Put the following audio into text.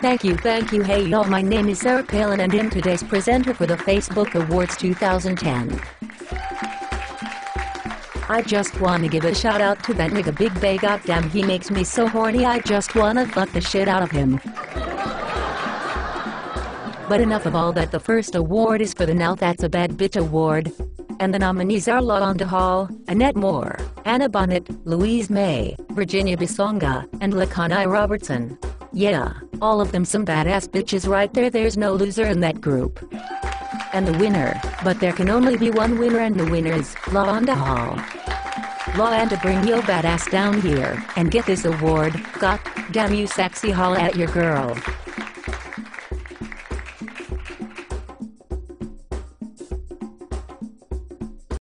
Thank you, thank you. Hey y'all, my name is Sarah Palin and I'm today's presenter for the Facebook Awards 2010. I just wanna give a shout out to that nigga Big Bay. Goddamn, he makes me so horny. I just wanna fuck the shit out of him. But enough of all that. The first award is for the Now That's a Bad Bitch Award. And the nominees are LaWanda Hall, Annette Moore, Anna Bonnet, Louise May, Virginia Bisonga, and Laquania Robertson. Yeah, all of them some badass bitches right there. There's no loser in that group. And the winner, but there can only be one winner and the winner is LaWanda Hall. LaWanda bring your badass down here and get this award. God damn you sexy holla at your girl.